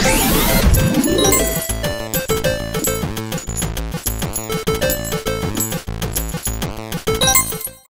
Yeah.